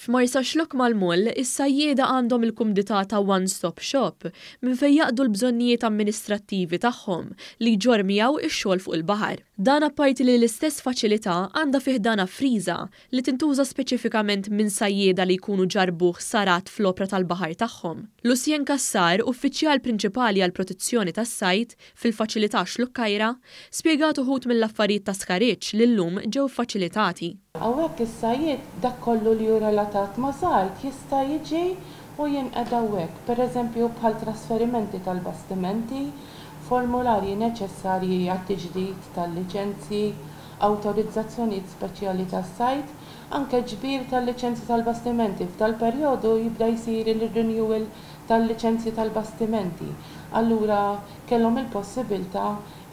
F'Marsaxlokk Malmöll, is-sajjieda għandhom il-kumdità ta' one stop shop minn fejn jaqdu l-bżonnijiet amministrattivi tagħhom li jġorr miegħu x-xogħol fuq il-baħar. Dan apparti li l-istess faċilità għandha fi ħdanha friża li tintuża speċifikament minn sajjieda li jkunu ġarrbu ħsarat fl-opra tal-baħar tagħhom. Lucien Cassar, Uffiċjal Prinċipali għall-Protezzjoni tas-Sajd fil-Faċilità Xlukkajra, spjegat uħud mill-affarijiet ta' skariġġ li llum ġew iffaċilitati. Hawnhekk is-sajd, dak kollu li hu relatat ma' sajd jista' jiġi u jinqegħed hawnhekk, pereżempju bħal trasferimenti tal-bastimenti, formularji neċessarji għat-tiġdid tal-liċenzji, awtorizzazzjonijiet speċjali tas-sajd, anke ġbir tal-liċenzji tal-bastimenti, f'dal-perjodu jibda jsir ir-renewal tal-liċenzji tal-bastimenti, allura kellhom il-possibilità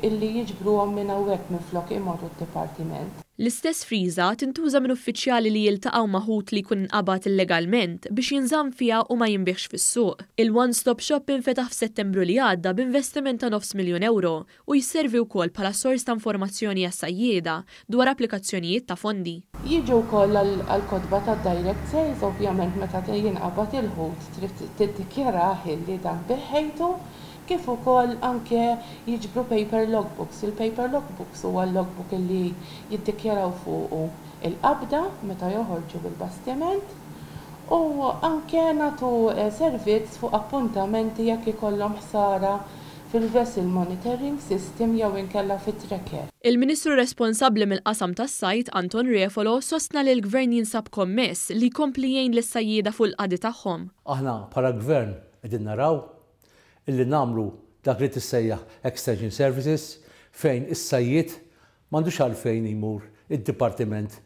illi jiġbruhom minn hawnhekk minflok imorru d-dipartiment. L-istess friża tintuża minn uffiċjali li jiltaqgħu ma' ħut li jkun inqabad illegalment biex jinżamm fiha u ma jinbiegħx fis-suq. Il-One Stop Shop infetaħ f'Settembru li għadda b'investiment ta' nofs miljun ewro u jservi wkoll bħala sors ta' informazzjoni għas-sajjieda dwar applikazzjonijiet ta' fondi. Jiġu wkoll għall-kotba ta' direct sales, ovvjament meta jinqabad il-ħut trid tiddikjarah illi dan beħħejtu, kif ukoll anke jiġbru paper log books. Il-paper log books huwa l-log book illi jiddikjaraw fuqu l-qabda meta joħorġu bil-bastiment u anke nagħtu servizz fuq appuntamenti jekk ikollhom ħsara fil-vessel monitoring system jew inkella fit-tracker. Il-Ministru responsabbli mill-qasam tas-sajd, Anton Refalo, sostna li l-Gvern jinsab kommess li jkompli jgħin lis-sajjieda fuq il-qadi tagħhom. Aħna bħala Gvern qegħdin naraw illi nagħmlu dak li tissejjaħ extension services fejn is-sajjied M'għandux għalfejn jmur id-Dipartiment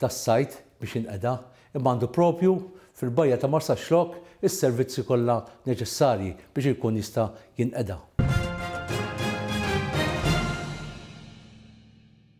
tas-Sajd biex jinqeda, imma għandu proprju fil-bajja ta' Marsaxlokk is-servizzi kollha neċessarji biex ikun jista' jinqeda.